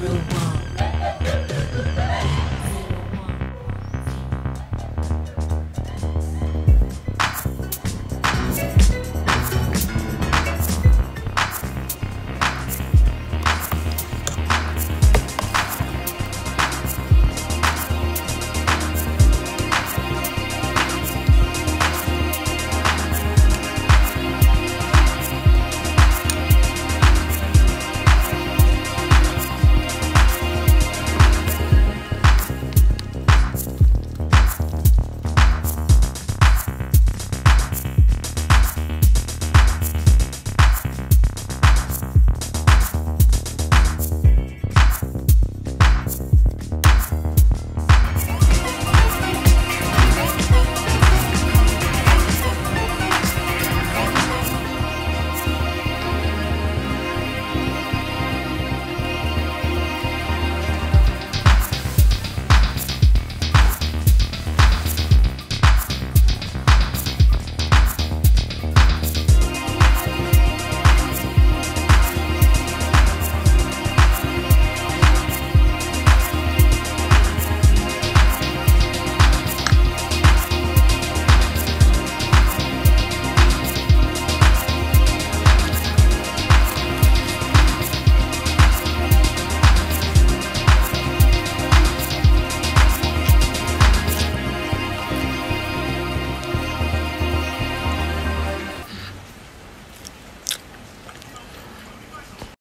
will